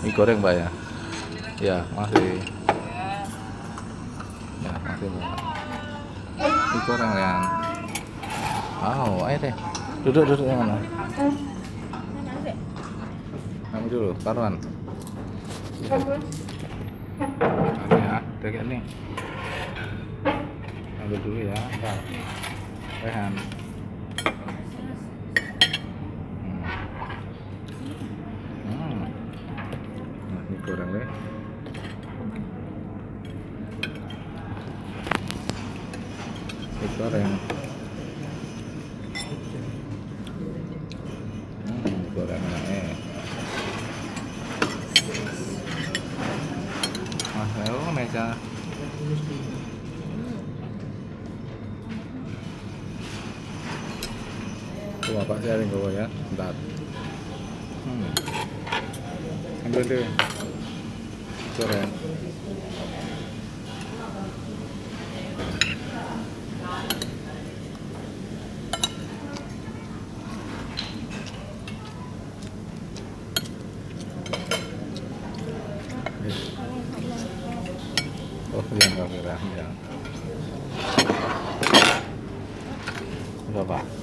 mie goreng mbak ya? Ya masih. Ya masih mbak. Mie goreng yang wow ayo deh. Duduk duduk yang mana? Kamu dulu taruhan. Ini ya deket nih. Ambil dulu ya rehan Hmm. Hmm. Deh mie goreng hmm, Mas, meja bapak sharing gue ya. Hmm. Ambil deh. Goreng. Oh, yang kamera, ya. Berapa?